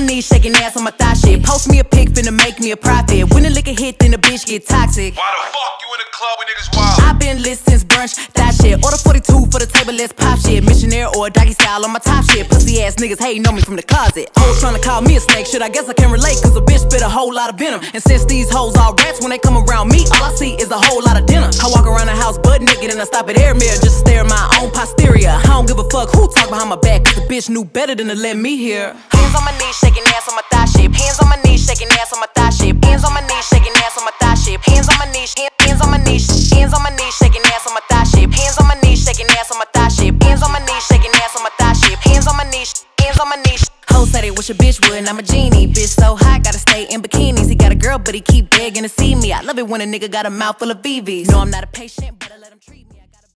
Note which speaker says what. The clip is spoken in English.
Speaker 1: my knees, shaking ass on my thigh shit. Post me a pic, finna make me a profit. When the liquor hit, then the bitch get toxic.
Speaker 2: Why the fuck you in the club when niggas wild?
Speaker 1: i been lit since brunch, that shit. Order 42 for the table, let's pop shit. Missionaire or doggy style on my top shit. Pussy ass niggas hating on me from the closet. Hoes trying to call me a snake, shit. I guess I can relate, cause a bitch spit a whole lot of venom. And since these hoes all rats, when they come around me, all I see is a whole lot of dinner. I walk around the house butt naked and I stop at air mirror just to stare at my own posterior. I don't give a fuck who talk behind my back, cause the bitch knew better than to let me hear. Hands on my knees, shaking ass on my thigh shape. Hands on my knees, shaking ass on my thigh shape. Hands on my knees, shaking ass on my thigh shape. Hands on my knees, hands on my knees, hands on my knees, shaking ass on my thigh shape. Hands on my knees, shaking ass on my thigh shape. Hands on my knees, shaking ass on my thigh shape. Hands on my knees, hands on my knees. Hoes said they wish a bitch would, and I'm a genie. Bitch so hot, gotta stay in bikinis. He got a girl, but he keep begging to see me. I love it when a nigga got a mouth full of VVs. No, I'm not a patient, but